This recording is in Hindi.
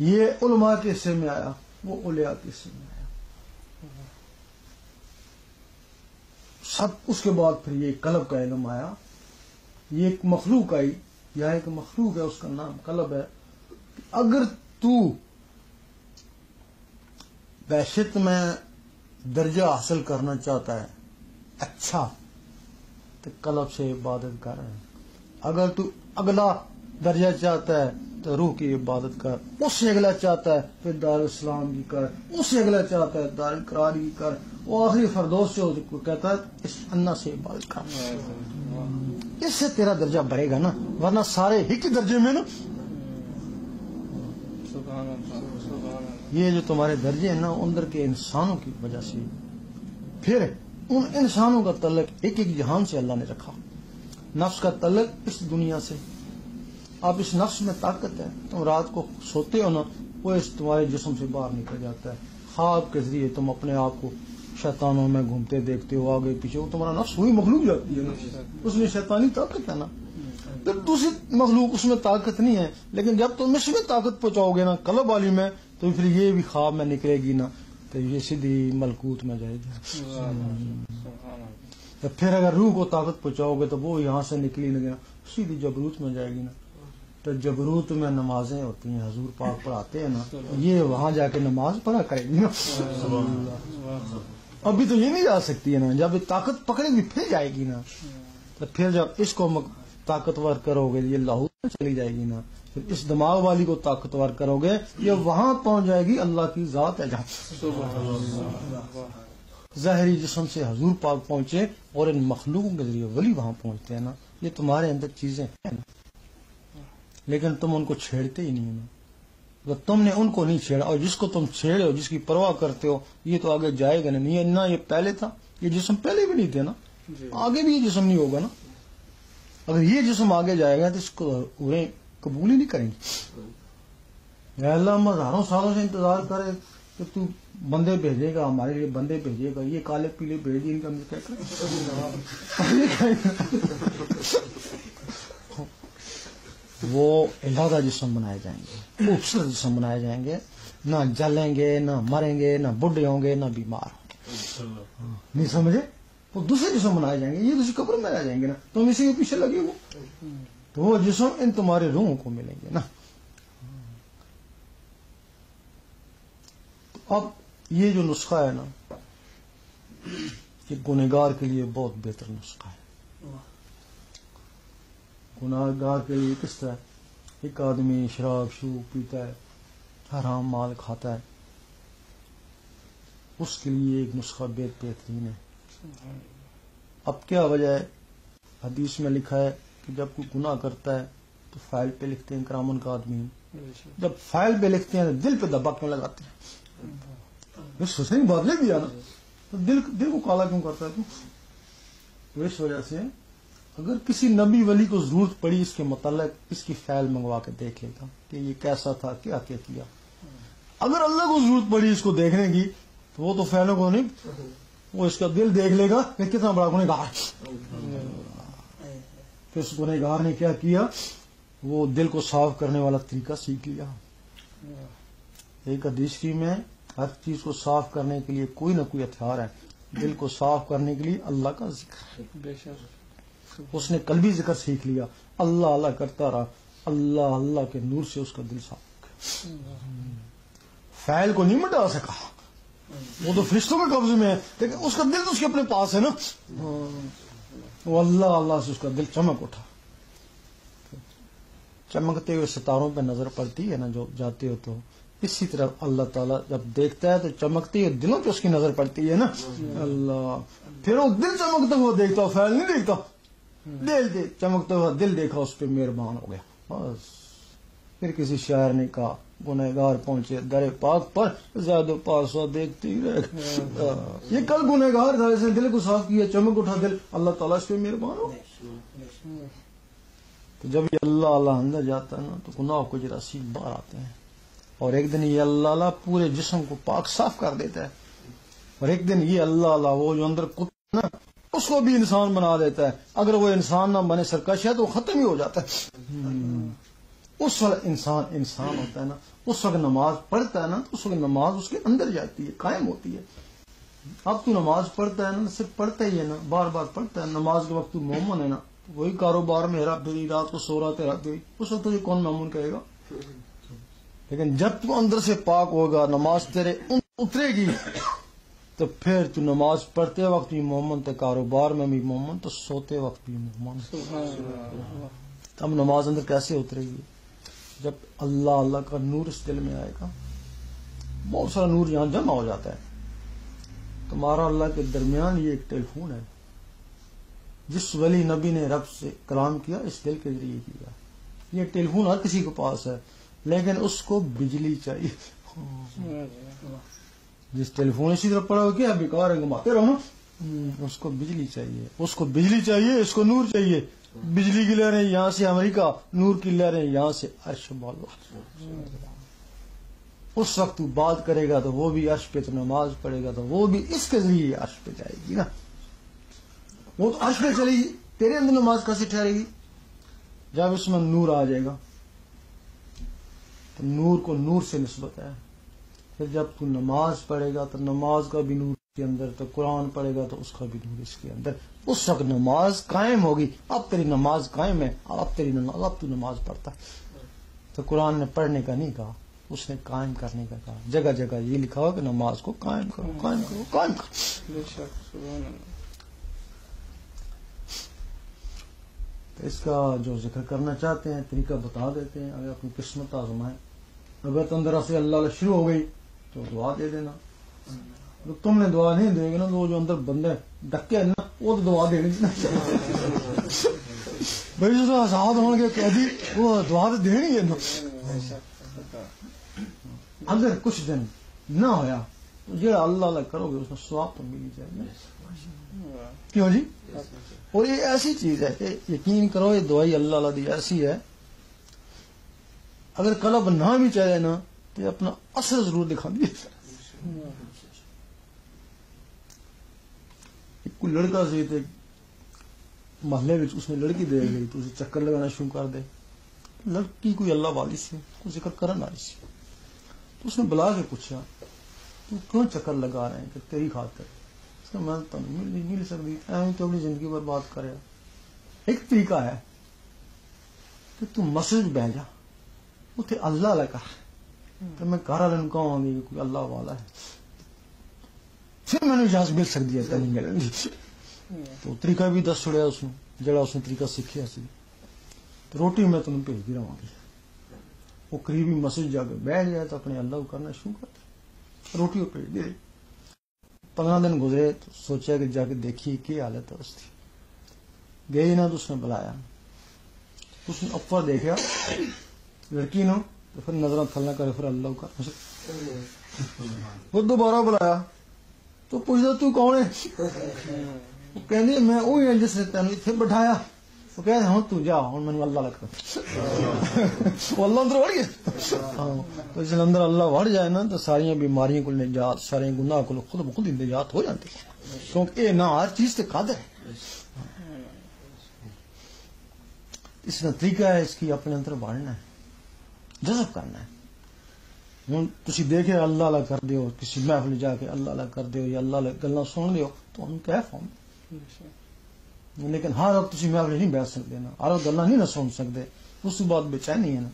ये उलमा के हिस्से में आया, वो उलिया के हिस्से में आया। सब उसके बाद फिर ये कलब का इलम आया। ये एक मखलूक आई या एक मखलूक है, उसका नाम कलब है। अगर तू वैश्यत में दर्जा हासिल करना चाहता है अच्छा तो कलब से इबादत कर। अगर तू अगला दर्जा चाहता है तो रूह की इबादत कर। उससे अगला चाहता है, फिर दार इस्लाम की कर। उससे अगला चाहता है दार करार की कर। वो आखिरी फरदोस से कहता है, इस अन्ना से इबादत कर। इससे तेरा दर्जा बढ़ेगा ना, वरना सारे एक ही दर्जे में ना। ये जो तुम्हारे दर्जे हैं ना अंदर के इंसानों की वजह से। फिर उन इंसानों का तलक एक एक जहान से अल्लाह ने रखा। नफ्स का तलक इस दुनिया से। अब इस नफ्स में ताकत है तुम रात को सोते हो ना वो इस तुम्हारे जिसम से बाहर निकल जाता है। ख्वाब के ज़रिए तुम अपने आप को शैतानों में घूमते देखते हो आगे पीछे। वो तुम्हारा नफ्स वही मखलूक जाती है ना। उसमें शैतानी ताकत है ना। तो दूसरी मखलूक उसमें ताकत नहीं है लेकिन जब तुम इसमें ताकत पहुंचाओगे ना कलब वाली में तो फिर ये भी ख्वाब में निकलेगी ना तो ये सीधी मलकूत में जाएगी। तो फिर अगर रूह को ताकत पहुंचाओगे तो वो यहाँ से निकली ना सीधी जबरूत में जाएगी ना। तो जबरूत में नमाजें होती हैं, हजूर पाक पढ़ाते हैं ना, ये वहाँ जाके नमाज़ पढ़ा करेगी अभी तो ये नहीं जा सकती है ना, जब ताकत पकड़ेगी, फिर जाएगी ना। तो फिर जब इसको ताकतवर करोगे, ये लाहौर में चली जाएगी ना, फिर इस दिमाग वाली को ताकतवर करोगे, ये वहाँ पहुँच जाएगी, अल्लाह की जात है जहाँ। जहरी जिसम से हजूर पाक पहुँचे और इन मखलूकों के ज़रिए वली वहाँ पहुँचते हैं ना। ये तुम्हारे अंदर चीज़ें हैं ना। लेकिन तुम उनको छेड़ते ही नहीं है। तो तुमने उनको नहीं छेड़ा और जिसको तुम छेड़े हो जिसकी परवाह करते हो ये तो आगे जाएगा ना नहीं ना ये पहले था ये जिसम पहले भी नहीं थे ना? आगे भी ये जिसम नहीं होगा ना? अगर ये जिसम आगे जाएगा तो इसको उन्हें कबूल ही नहीं करेंगे। अल्लाह हम हज़ारों सालों से इंतज़ार करे कि तू बंदे भेजेगा हमारे लिए बंदे भेजेगा ये काले पीले भेज दिए इनका क्या वो इलादा जिसम बनाए जाएँगे खूबसूरत जिसम बनाए जाएँगे ना जलेंगे ना मरेंगे ना बुढ़े होंगे ना बीमार होंगे। नहीं समझे? वो दूसरे जिसम बनाए जाएँगे ये दूसरी कब्र में आ जाएँगे ना तुम इसी के पीछे लगे वो तो वो जिसम इन तुम्हारे रूहों को मिलेंगे ना। अब ये जो नुस्खा है ना ये गुनेगार के लिए बहुत बेहतर नुस्खा है। गुनाहगार के लिए किस तरह? एक आदमी शराब, शूब पीता है, हराम माल खाता है। उसके लिए एक नुस्खा बेहद बेहतरीन है। अब क्या वजह है? हदीस में लिखा है कि जब कोई गुनाह करता है तो फ़ाइल पे लिखते हैं करामन का आदमी। जब फ़ाइल पे लिखते हैं तो दिल पे दबा क्यों लगाते हैं? सोचने बदले दिया ना तो दिल दिल को काला क्यों करता है तू? तो इस वजह से अगर किसी नबी वली को ज़रूरत पड़ी इसके मतलब इसकी फैल मंगवा के देख लेगा कि ये कैसा था, क्या क्या किया। अगर अल्लाह को ज़रूरत पड़ी इसको देखने की तो वो तो फैलों को नहीं, वो इसका दिल देख लेगा कि कितना बड़ा गुनेगार फिर गुनेगार ने क्या किया? वो दिल को साफ़ करने वाला तरीका सीख लिया। एक हदीस में हर चीज़ को साफ़ करने के लिए कोई ना कोई हथियार है। दिल को साफ़ करने के लिए अल्लाह का ज़िक्र उसने कल भी ज़िक्र सीख लिया। अल्लाह अल्लाह करता रहा। अल्लाह अल्लाह के नूर से उसका दिल साफ़ फैल को नहीं मिटा सका। वो तो फरिश्तों के कब्जे में है। लेकिन उसका दिल तो उसके अपने पास है ना। वो अल्लाह अल्लाह से उसका दिल चमक उठा। चमकते हुए सितारों पे नज़र पड़ती है ना, जो जाते हो तो। इसी तरह अल्लाह ताला जब देखता है तो चमकती है। दिलों पे उसकी नज़र पड़ती है ना। अल्लाह। फिर वो दिल चमकता हुआ देखता, फैल नहीं देखता। दिल दे चमकता हुआ दिल देखा उस पर मेहरबान हो गया। बस फिर किसी शायर ने कहा गुनहगार पहुँचे दरे पाक पर ज़्यादा पासा देखते ही। रह ये कल गुनहगार था इसने दिल को साफ़ किया चमक उठा दिल अल्लाह ताला इस पे मेहरबान हो। तो जब ये अल्लाह अल्लाह अंदर जाता है ना तो गुनाह को जरा सीख बाहर आते हैं। और एक दिन ये अल्लाह अल्लाह पूरे जिस्म को पाक साफ़ कर देता है। और एक दिन ये अल्लाह अल्लाह वो जो अंदर कुत्ता ना उसको भी इंसान बना देता है। अगर वो इंसान ना बने सरकश है तो वो खत्म ही हो जाता है। उस वक्त इंसान इंसान होता है ना, उस वक्त नमाज़ पढ़ता है ना तो उस वक्त नमाज़ उसके अंदर जाती है, कायम होती है। अब तू नमाज़ पढ़ता है ना सिर्फ़ पढ़ता ही है ना बार बार पढ़ता है। नमाज़ के वक्त तू मोमन है ना, वही कारोबार में हेरा फेरी रात को सो रहा, तेरा फेरी उस वक्त तुझे कौन मामून कहेगा? लेकिन जब तू अंदर से पाक होगा, नमाज़ तेरे उतरेगी। तो फिर तू नमाज़ पढ़ते वक्त भी मोहम्मद तो कारोबार में भी मोहम्मद तो सोते वक्त भी मोहम्मद तब नमाज़ अंदर कैसे उतरेगी? जब अल्लाह अल्लाह का नूर इस दिल में आएगा, बहुत सारा नूर यहाँ जमा हो जाता है। तुम्हारा अल्लाह के दरमियान ये एक टेलीफोन है, जिस वली नबी ने रब से कलाम किया, इस दिल के ज़रिए किया। ये टेलीफोन हर किसी के पास है, लेकिन उसको बिजली चाहिए। जिस टेलीफोन इसी तरफ़ पड़ा हो क्या? बेकार है, घुमाते रहो ना। उसको बिजली चाहिए, उसको बिजली चाहिए, इसको नूर चाहिए। बिजली की लहरें यहाँ से अमेरिका, नूर की लहरें यहाँ से अर्श उस वक्त तू बात करेगा तो वो भी अर्श पे तो नमाज़ पढ़ेगा तो वो भी इसके ज़रिए अर्श पे जाएगी ना। वो तो अर्श पे चलेगी, तेरे अंदर नमाज़ कैसे ठहरेगी? जब इसमें नूर आ जाएगा तो नूर को नूर से निस्बत है। फिर जब तू नमाज़ पढ़ेगा तो नमाज़ का भी नूर के अंदर तो कुरान पढ़ेगा तो उसका भी नूर इसके अंदर। उस वक्त नमाज़ कायम होगी। अब तेरी नमाज़ कायम है अब तेरी नमाज़ अब तू नमाज़ पढ़ता है। तो कुरान ने पढ़ने का नहीं कहा उसने कायम करने का कहा। जगह जगह ये लिखा हो कि नमाज़ को कायम करो कायम करो कायम करो। तो इसका जो ज़िक्र करना चाहते हैं तरीका बता देते हैं अगर अपनी किस्मत आजमाए। अगर तो अंदर से अल्लाह शुरू हो गई। तो दुआ दे देना। तो तुमने दुआ नहीं देंगे ना तो जो अंदर बंदे डके ना, वो तो दुआ देनी भाई, जो आज़ाद होंगे कैदी वो दुआ तो देनी है ना। अगर कुछ दिन ना होया तो जो अल्लाह अल्लाह करोगे उसमें स्वाब तो मिल जाएगा क्यों जी? और ये ऐसी चीज़ है यकीन करो, ये दवाई अल्लाह अल्लाह दी ऐसी है। अगर कलब ना भी चाहे ना तो ये अपना असर ज़रूर दिखा दिए कोई लड़का से थे मोहल्ले में उसने लड़की दे गई तो उसे चक्कर लगाना शुरू कर दे। लड़की कोई अल्लाह वाली से, कोई ज़िक्र करन आई सी। तो उसने बुला के पूछा, तू क्यों चक्कर लगा रहे हैं? कि तेरी खातर। उसने मैं तो मिल नहीं मिल सकती। ऐ तो अपनी ज़िंदगी बर्बाद करे एक तरीका है कि तू मस्जिद बह जा उथे अल्लाह लगा तो मैं घर कहांगी कोई अल्लाह वाला है। फिर मैंने इजाज़त मिल सकती है तेन मिलन तो तरीका भी दस छड़िया उसने जड़ा उसने तरीका सीखिया तो रोटी मैं तुम भेजती रहांगी। वो करीबी मस्जिद जाके बैठ जाए तो अपने अल्लाह को करना शुरू कर रोटी वो भेज दे पंद्रह दिन गुजरे तो सोचा कि जाके देखिए क्या हालत है उसकी। गई ना तो उसने बुलाया। उसने ऊपर देखा, लड़की नो फिर नजर थलना करे फिर अल्लाह का वो दोबारा बुलाया तो पूछदा तू कौन है वो कहंदी मैं ਉਹ ਹੀ ਜਿਸ ਨੇ ਤੈਨੂੰ ਇੱਥੇ ਬਿਠਾਇਆ ਉਹ ਕਹਿੰਦਾ ਹੁਣ ਤੂੰ ਜਾ ਹੁਣ ਮੈਨੂੰ ਅੱਲਾ ਲੱਗਦਾ ਉਹ ਅੱਲਾ ਅੰਦਰ ਵੜ ਗਿਆ ਹਾਂ तो जिस अंदर अल्लाह वड़ जाए ना तो सारिया बीमारियों को निजात सारे गुनाह को खुद ब खुद निजात हो जाती है क्योंकि ये ना हर चीज से कादर है इसका तरीका है इसकी अपने अंदर बढ़ना है जजब करना है ਹੁਣ ਤੁਸੀਂ ਦੇਖਿਆ ਅੱਲਾ ਅੱਲਾ ਕਰਦੇ ਹੋ ਕਿਸੇ ਮਹਿਫਿਲ ਜਾ ਕੇ ਅੱਲਾ ਅੱਲਾ ਕਰਦੇ ਹੋ ਜਾਂ ਅੱਲਾ ਅੱਲਾ ਗੱਲਾਂ ਸੁਣਦੇ ਹੋ ਤੁਹਾਨੂੰ ਕੈਫ ਹੁੰਦਾ ਲੇਕਿਨ ਹਰ ਵਕਤ ਤੁਸੀਂ ਮਹਿਫਿਲ ਨਹੀਂ ਬੈਠ ਸਕਦੇ ਨਾ ਹਰ ਵਕਤ ਗੱਲਾਂ ਨਹੀਂ ਨਾ ਸੁਣ ਸਕਦੇ ਉਸ ਤੋਂ ਬਾਅਦ ਬੇਚੈਨੀ ਹੈ ਨਾ